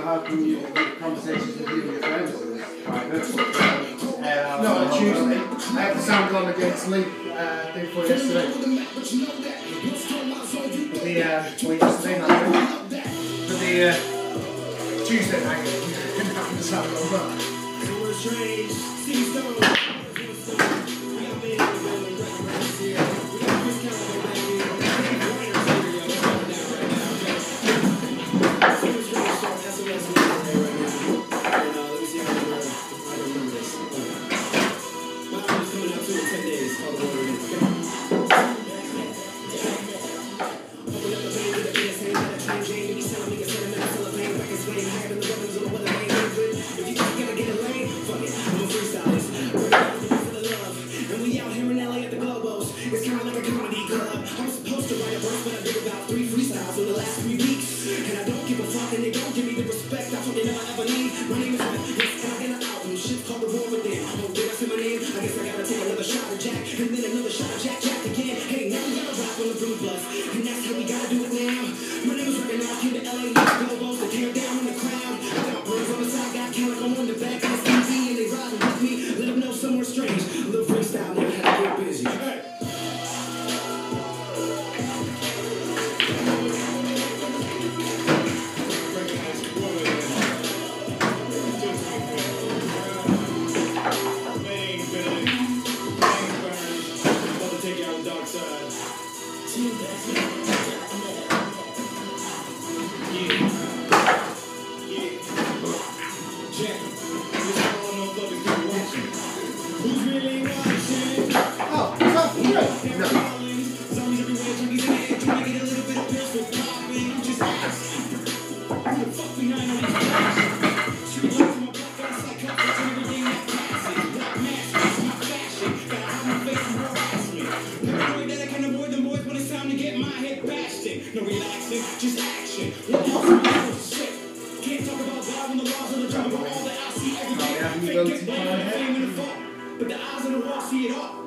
so how can you have conversations with you and your friends no, on Tuesday. I had the sound on against Lee uh, before yesterday. The uh, well, yesterday night. For the uh, Tuesday night. I sound. The. But the eyes of the wall see it all.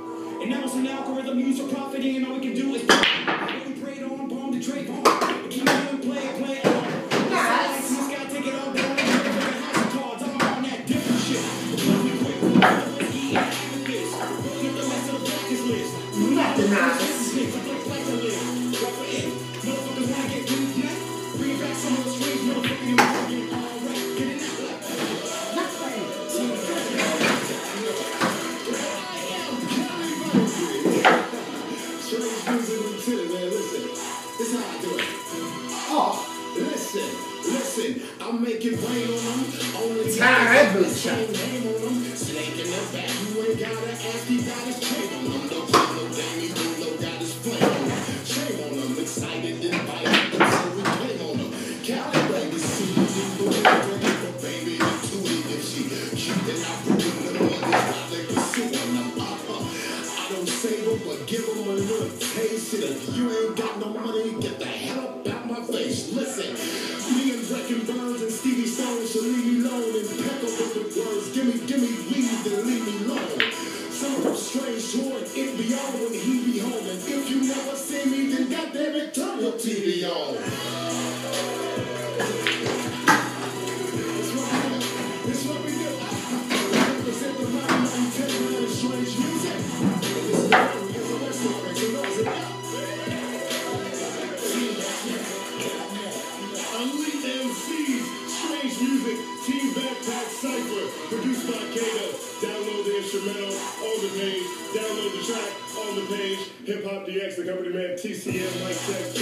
the track, on the page, Hip Hop DX, the company man, TCM, Mike Check,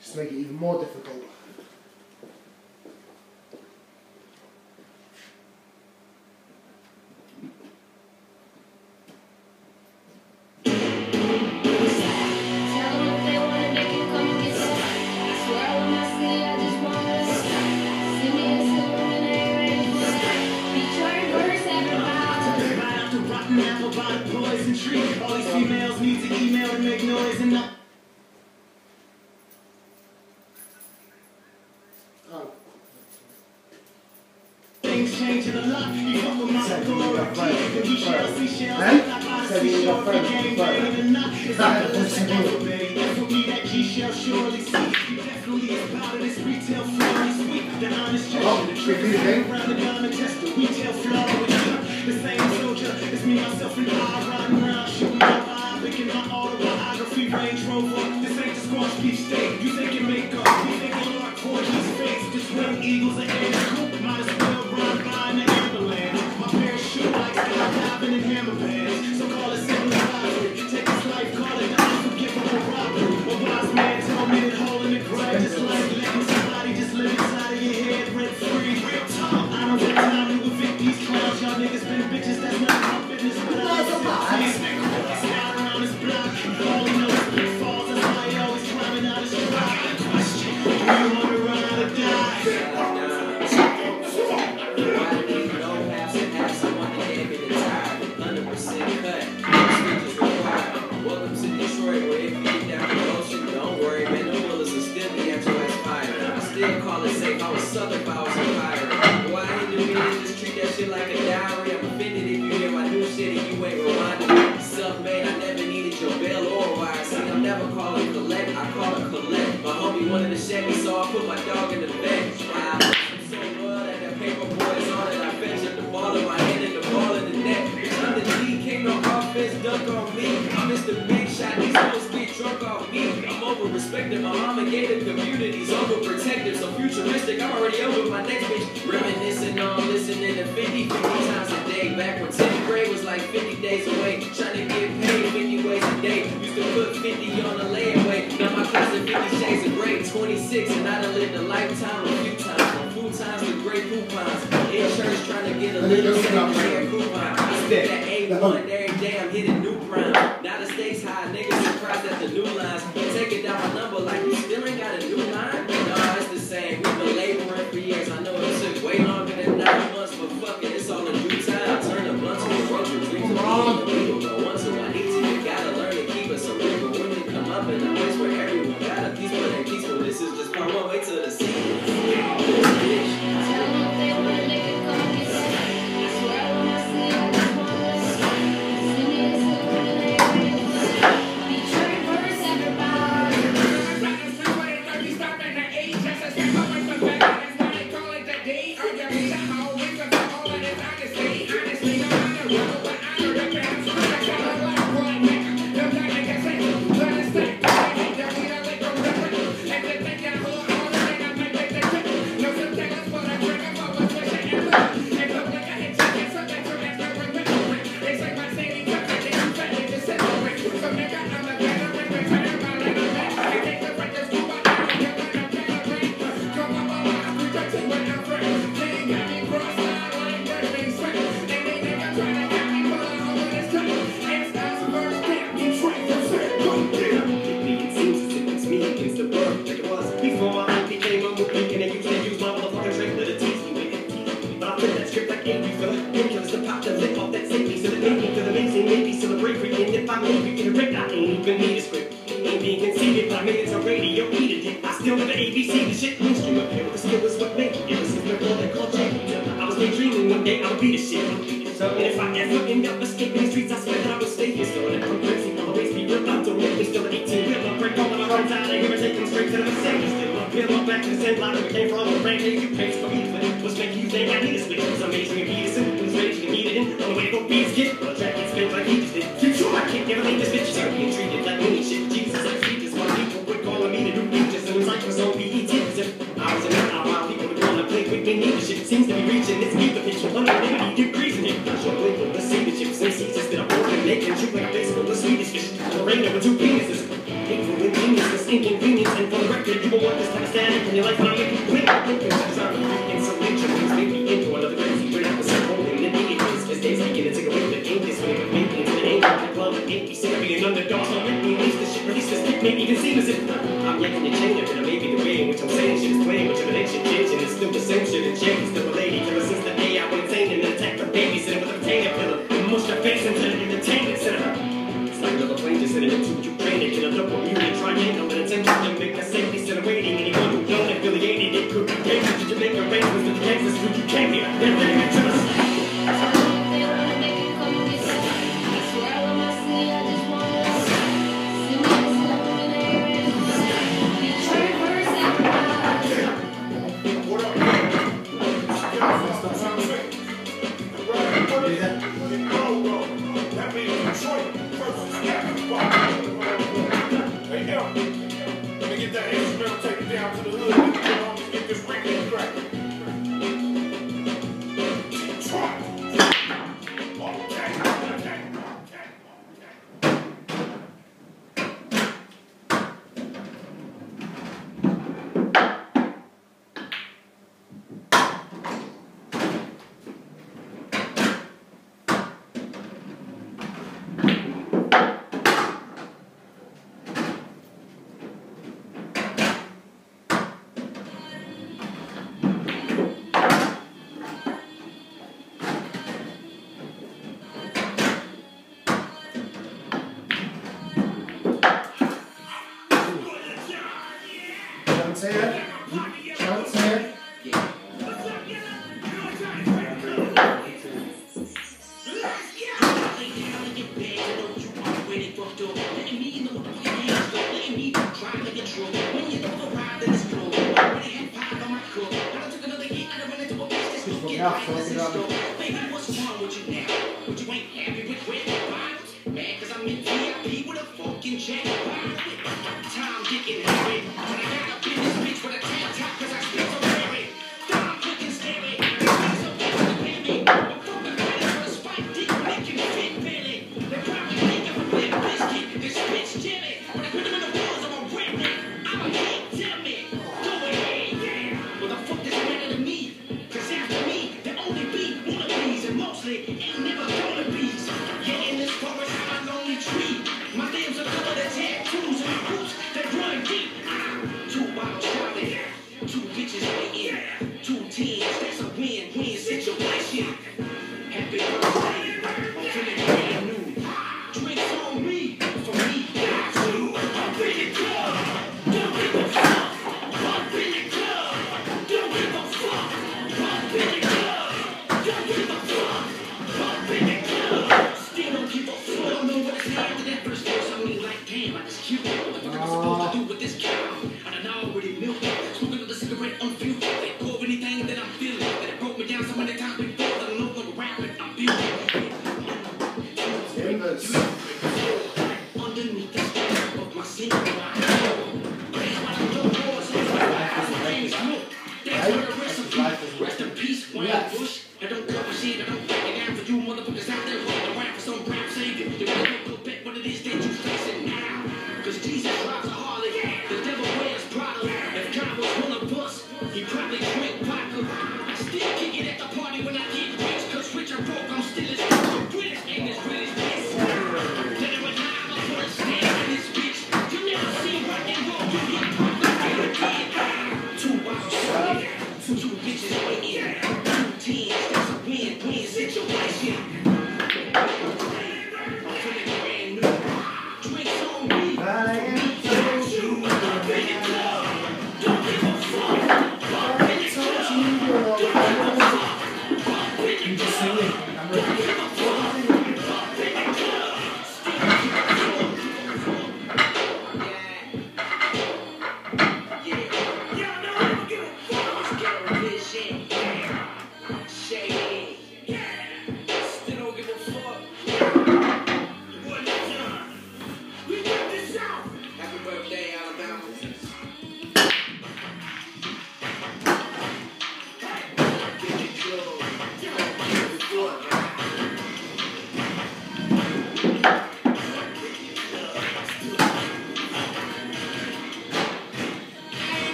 Just make it even more difficult. like a diary. I'm offended if you hear my new shit and you ain't rewinding. Self-made, I never needed your bail or wire. See, I'm never calling collect, I call it collect. My homie wanted to shed so I put my dog in the bed. I'm so well that that paperboy is on it. I fetch the ball in my head and the ball in the net. Bitch, I'm the D, came no offense, dunk on me. I'm Mr. Man victim. My mama gave the communities overprotective, so futuristic. I'm already up with my next bitch. Reminiscing on listening to 50, 50 times a day. Back when 10th grade was like 50 days away. Trying to get paid 50 ways a day. Used to put 50 on a layaway. Now my cousin 50 shades of gray. 26 and I done lived a lifetime a few times. Food times with great coupons. In church trying to get a little second coupon. I spent that A1 every day. I'm hitting new prime. Now the stakes high, niggas Thank. Say it.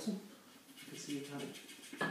awesome. You can see it coming.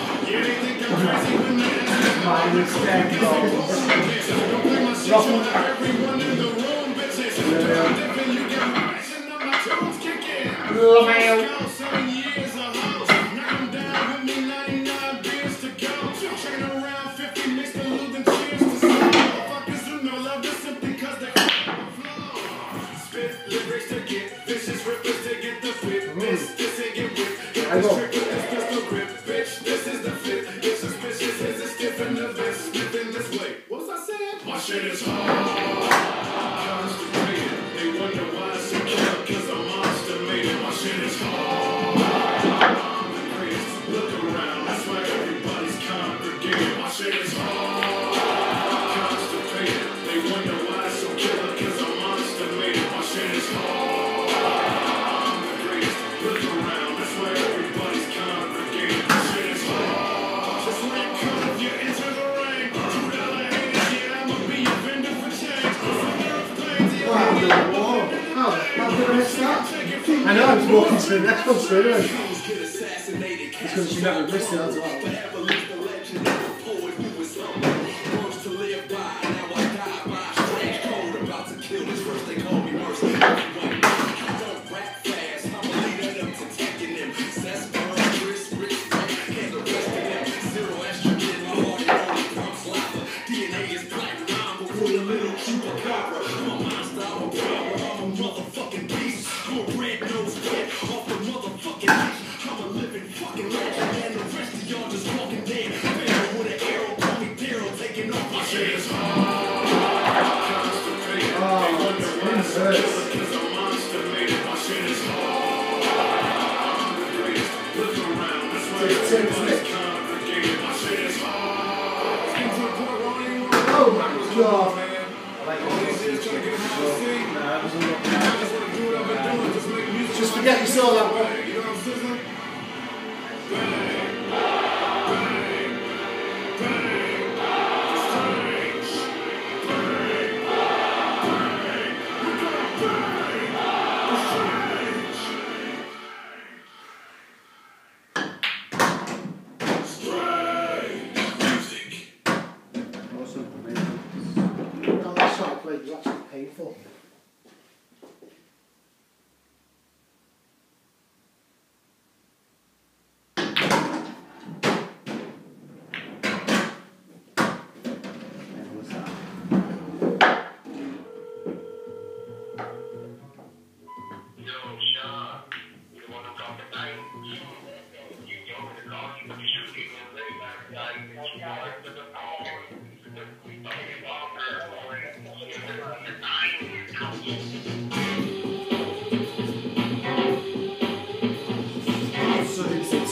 combined with stem rolls. Ruffled Lamau.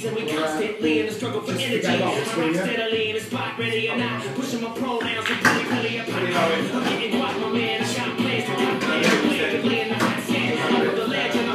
season. We constantly in the struggle for energy. I'm steadily in the spot, ready or not. Pushing my pronouns and pretty clearly a pop. I'm getting guap, my man. I shot plans to got plans. Collectively in the hot I'm the legend.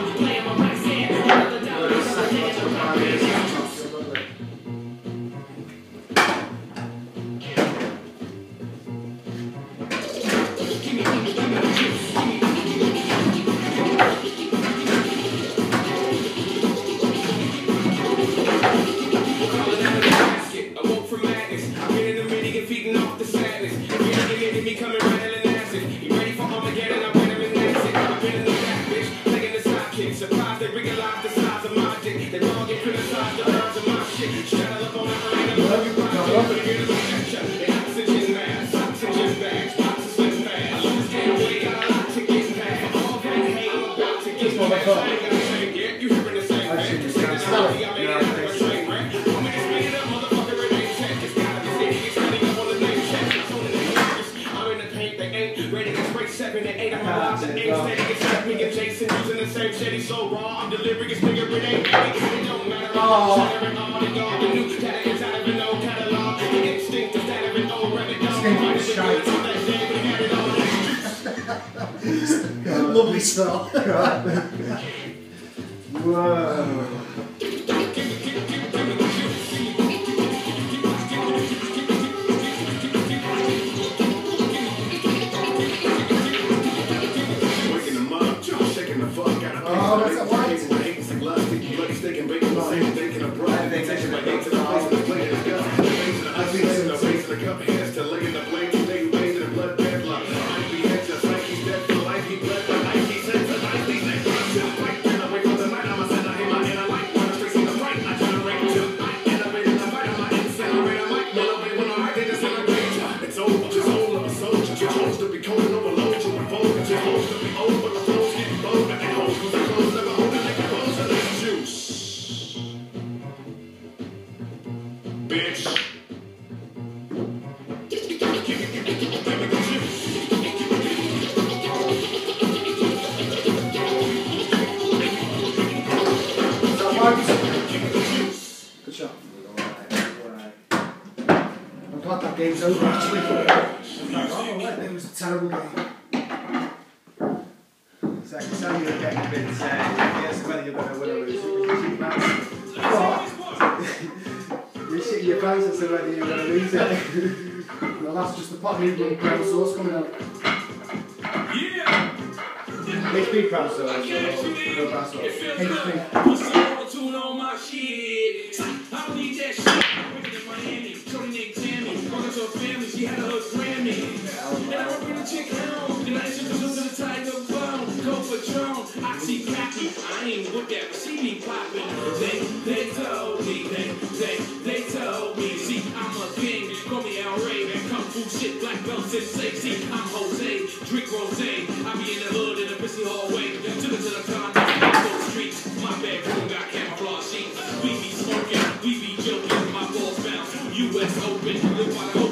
U.S. Open,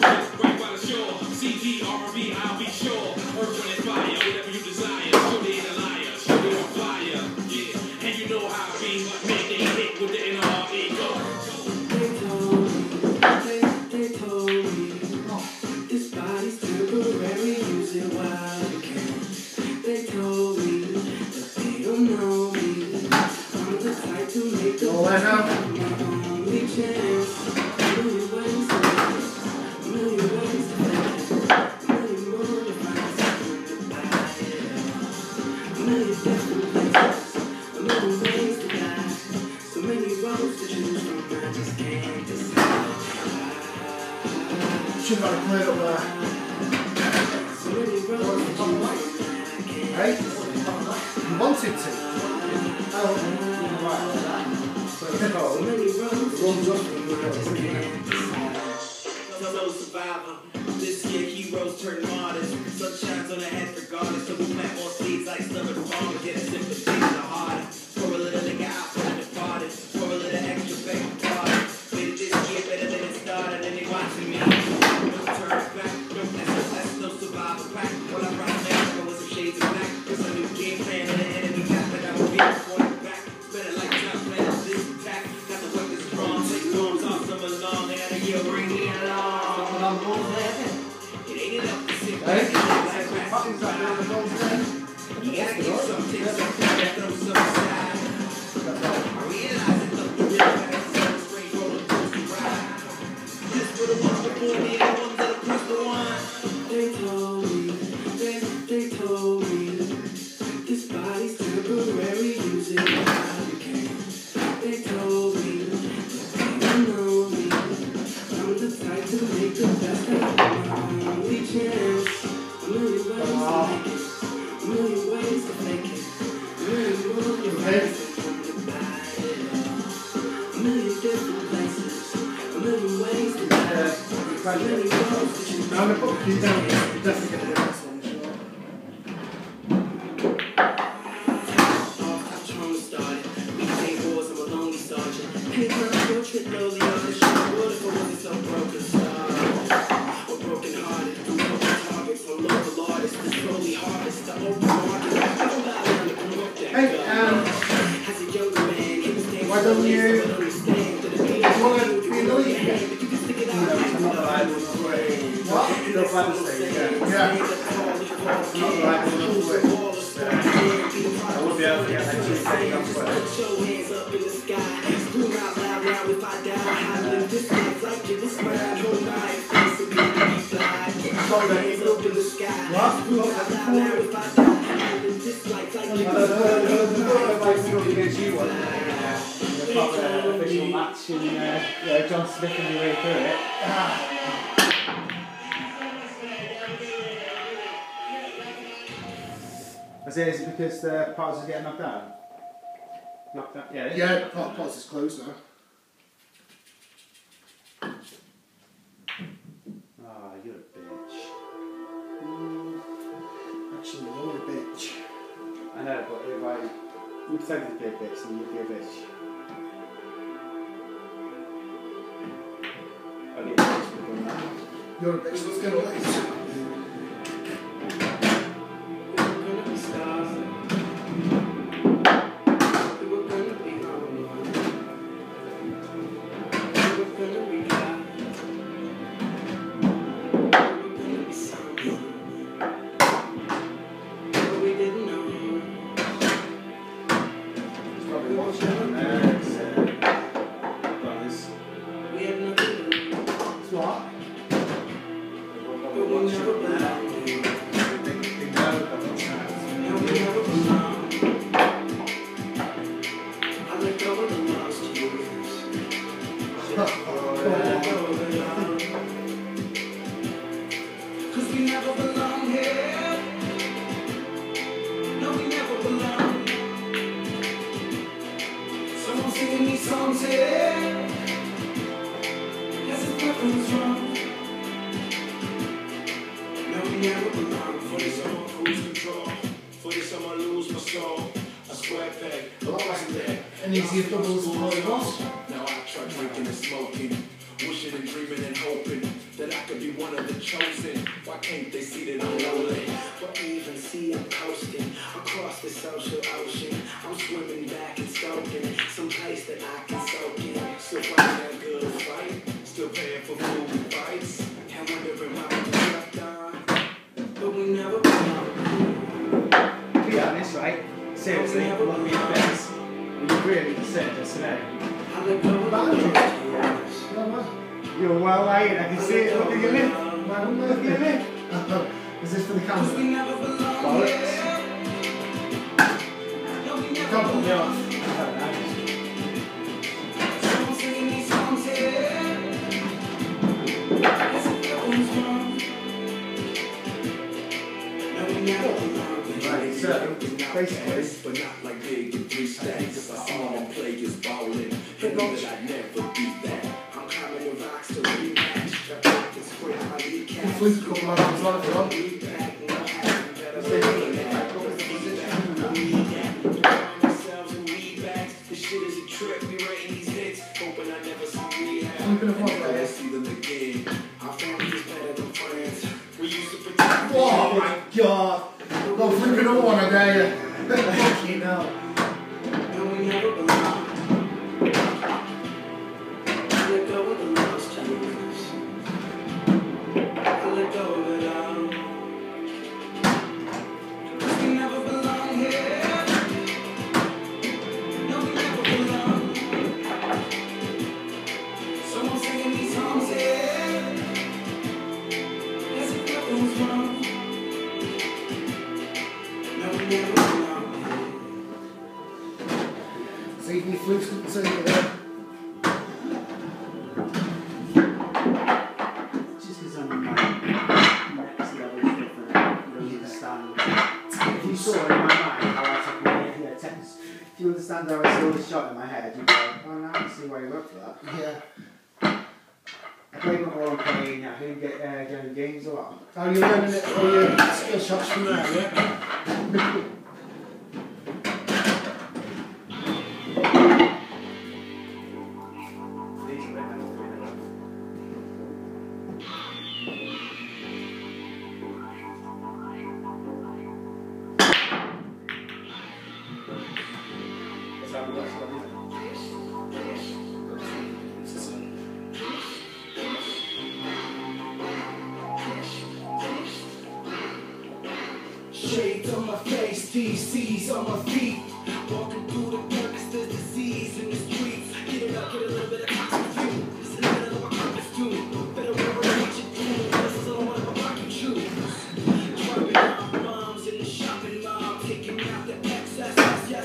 I'm going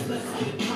Let's get it.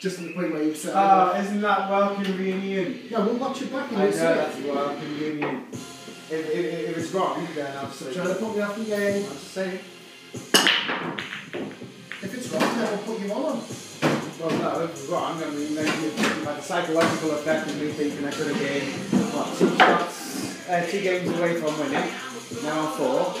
just on the Queenway you've set Ah, isn't that welcome reunion? Yeah, we'll watch it back and I we'll know that's it. welcome reunion. If, if, if it's wrong, then absolutely. Trying to put me off the game. I'm just saying. If it's wrong, then we'll put you on. Well, no, if it's wrong, I mean, then you're the psychological effect of me thinking I could have gained, what, two shots, uh, two games away from winning. Now I'm four.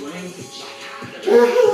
I'm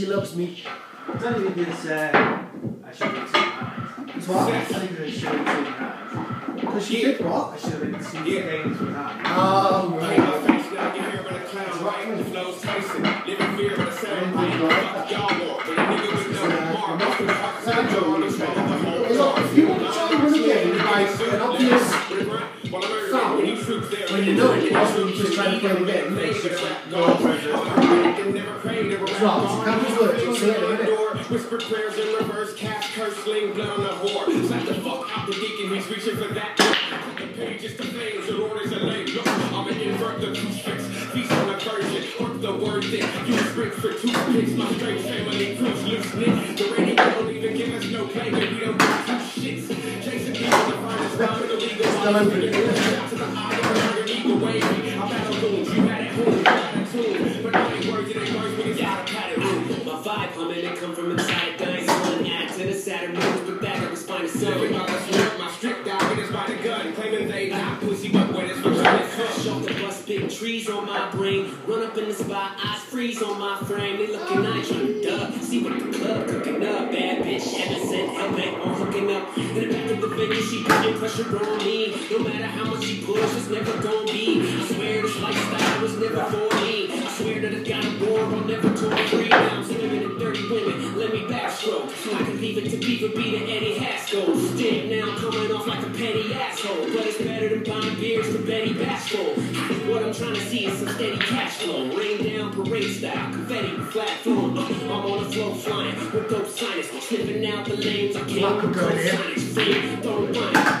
She loves me. I don't think it's. Uh, I should have been seeing that. It's what? I think it should have been seeing that. Because she did what? I should have been seeing games with that. Oh Right. My right. face now, you hear about a clown, right? The flow's Tyson. Living fear with a sound bite. Fuck y'all want. But a nigga with no mark. Off the heart, Sandro on the swallow the whole Hey, look, if you want to try and run a game by an obvious foul, when you know it, you're just trying to play the game. Just like, no pressure. It's wrong. It's a campus word. It's certainly, isn't it? Whisper prayers in reverse, cast curse, sling blood on the whore. Slap the fuck out the deacon, he's reaching for that. The pages to flames, the Lord is a lame. Look, I'm an invert the crucifix, feast on a virgin, work the word thick. You sprint for toothpicks, my strange family cruise loose knit. The radio don't even give us no play, but we don't do two shits. Jason Dean, the finest rhyme in the league. Still open it. Shout to the eye of the wave. I battle goons, you on my brain. Run up in the spot, eyes freeze on my frame. They looking nice, trying to duck. See what the club cooking up. Bad bitch, haven't sent helmet on hooking up. In the back of the venue, she putting pressure on me. No matter how much she push, it's never gonna be. I swear this lifestyle was never for me. I swear that I got a war, I'll never turn free. I'm swimming in 30 women, let me backstroke. I can leave it to Beaver B to Eddie Haskell. Stick now coming off like a petty asshole. But it's better than buying beers for Betty Bashful. What I'm trying to see is some steady cash flow. Rain down parade style, confetti flat flowing. I'm on the flow flying with dope sinus. Sniffing out the lanes, I can't Welcome, control Cody. sinus. Free, don't run,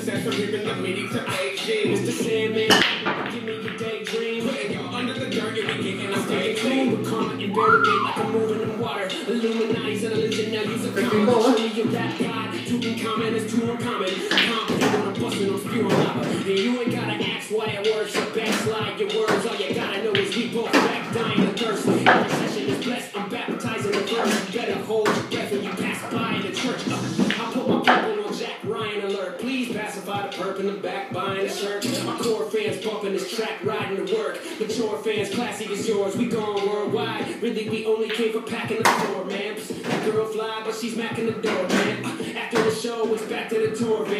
Represent from giving the MIDI to Beijing. Mr. Sandman, give me your daydream. Putting y'all under the dirt and we getting a Stay clean with karma and barricade like I'm moving in water. Illuminati's an illusion now use a comma. Show me your rap god. Tutankhamen is too uncommon. Complicated I'm busting, I'm spewing lava. And you ain't gotta ask why it works track, riding to work. Mature fans, classy as yours. We going worldwide. Really, we only came for packing the floor, man. Psst, girl fly, but she's macking the door, man. Uh, After the show, it's back to the tour van.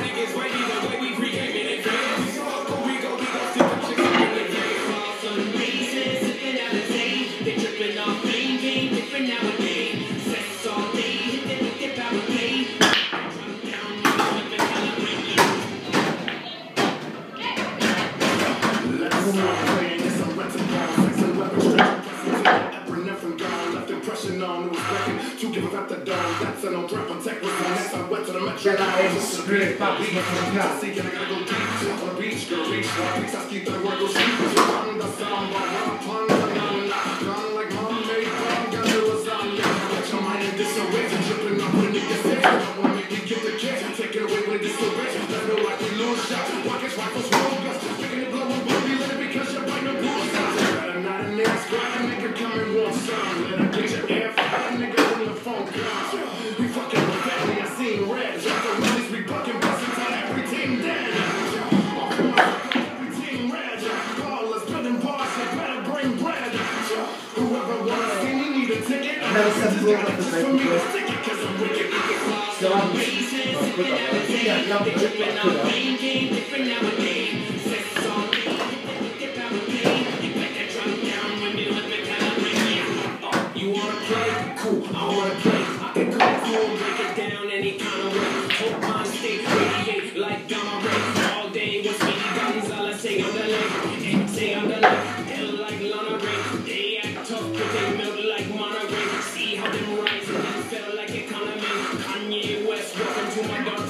Yeah. Get that over straight back as much as you can. See, I gotta go deep the beach, girl, reach for the I keep the word go sleep. On the the Have to hit that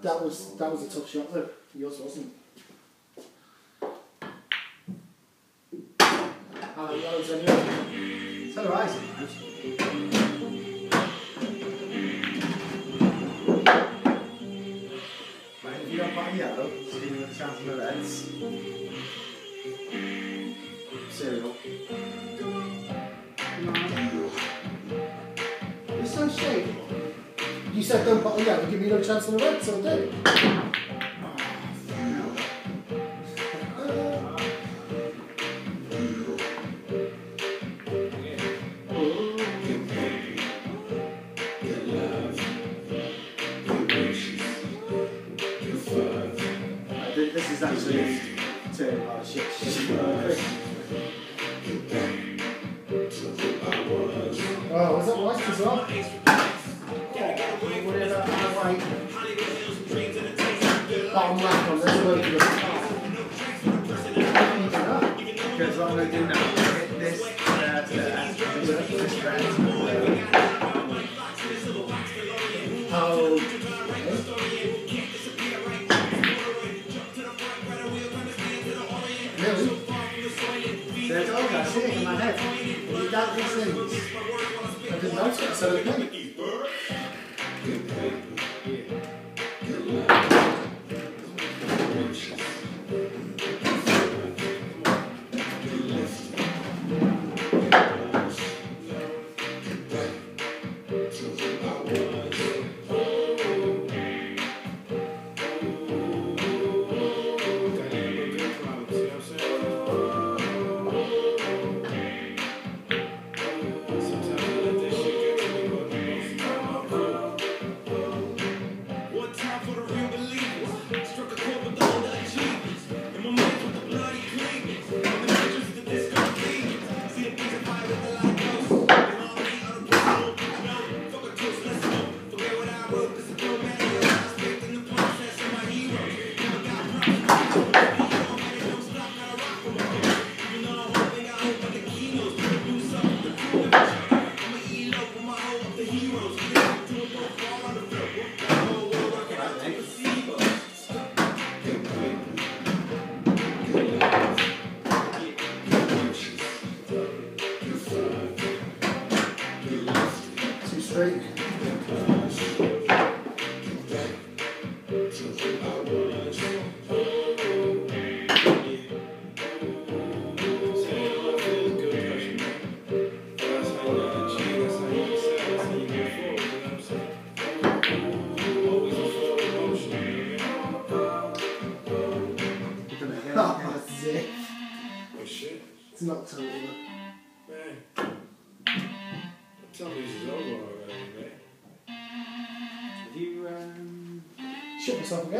That was that was a tough shot though. Yours wasn't. Alan anyway. It's alright. If you don't buy yellow, chance of the Reds. set them, but yeah, we give you a chance in the red, so it did. of